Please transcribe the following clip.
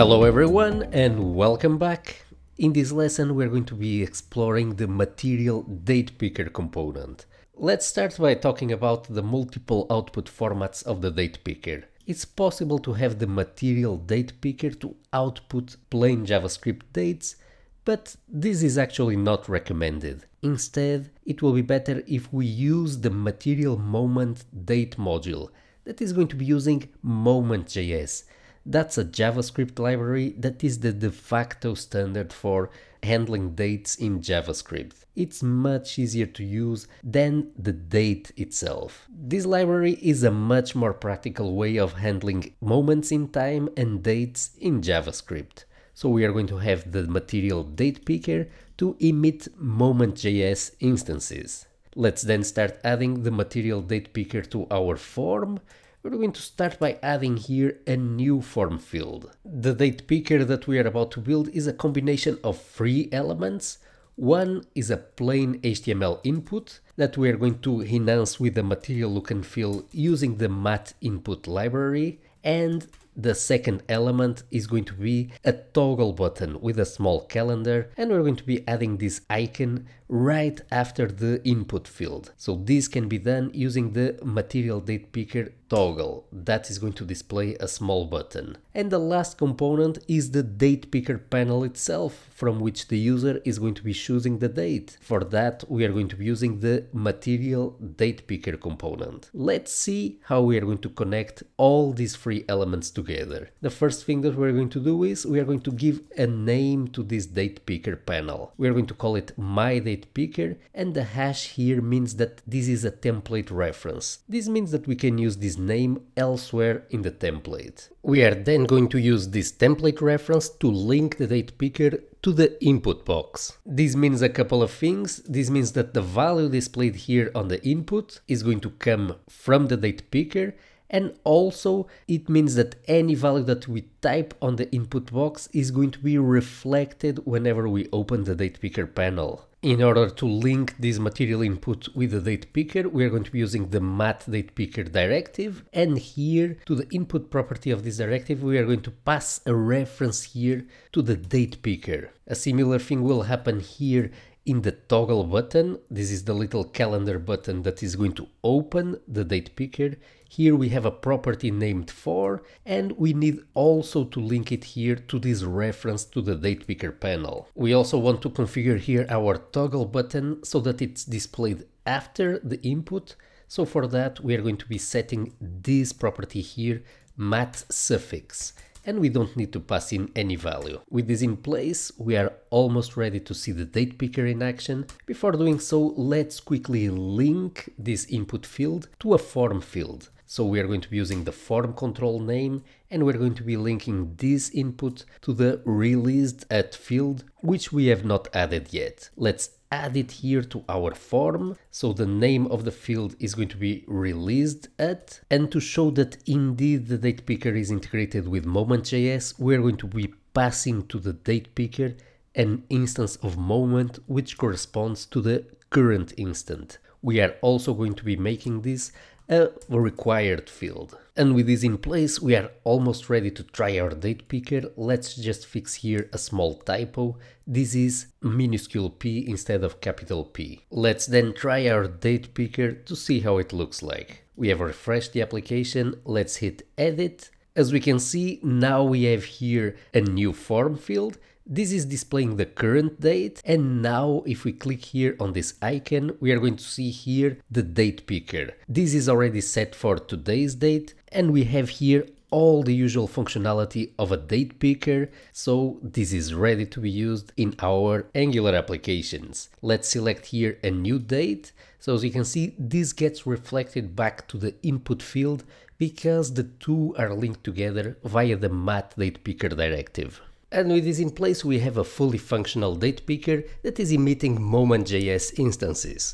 Hello everyone and welcome back. In this lesson we're going to be exploring the material date picker component. Let's start by talking about the multiple output formats of the date picker. It's possible to have the material date picker to output plain JavaScript dates, but this is actually not recommended. Instead, it will be better if we use the material moment date module that is going to be using moment.js that's a JavaScript library that is the de facto standard for handling dates in JavaScript. It's much easier to use than the date itself. This library is a much more practical way of handling moments in time and dates in JavaScript. So we are going to have the material date picker to emit moment.js instances. Let's then start adding the material date picker to our form we're going to start by adding here a new form field. The date picker that we are about to build is a combination of three elements. One is a plain HTML input that we are going to enhance with the material look and feel using the mat input library and the second element is going to be a toggle button with a small calendar and we're going to be adding this icon right after the input field. So this can be done using the material date picker toggle that is going to display a small button. And the last component is the date picker panel itself from which the user is going to be choosing the date. For that we are going to be using the material date picker component. Let's see how we are going to connect all these three elements together. The first thing that we're going to do is we are going to give a name to this date picker panel. We are going to call it my date picker and the hash here means that this is a template reference. This means that we can use this name elsewhere in the template. We are then going to use this template reference to link the date picker to the input box. This means a couple of things. This means that the value displayed here on the input is going to come from the date picker and also it means that any value that we type on the input box is going to be reflected whenever we open the date picker panel. In order to link this material input with the date picker, we are going to be using the mat date picker directive. And here to the input property of this directive, we are going to pass a reference here to the date picker. A similar thing will happen here in the toggle button. This is the little calendar button that is going to open the date picker. Here we have a property named for and we need also to link it here to this reference to the date picker panel. We also want to configure here our toggle button so that it's displayed after the input. So for that we are going to be setting this property here, mat suffix and we don't need to pass in any value. With this in place, we are almost ready to see the date picker in action. Before doing so, let's quickly link this input field to a form field. So we are going to be using the form control name and we're going to be linking this input to the released at field, which we have not added yet. Let's add it here to our form. So the name of the field is going to be released at and to show that indeed the date picker is integrated with moment.js, we're going to be passing to the date picker an instance of moment which corresponds to the current instant. We are also going to be making this a required field. And with this in place, we are almost ready to try our date picker. Let's just fix here a small typo. This is minuscule p instead of capital P. Let's then try our date picker to see how it looks like. We have refreshed the application. Let's hit edit. As we can see, now we have here a new form field this is displaying the current date and now if we click here on this icon we are going to see here the date picker. This is already set for today's date and we have here all the usual functionality of a date picker, so this is ready to be used in our Angular applications. Let's select here a new date. So as you can see, this gets reflected back to the input field because the two are linked together via the mat date picker directive. And with this in place we have a fully functional date picker that is emitting moment.js instances.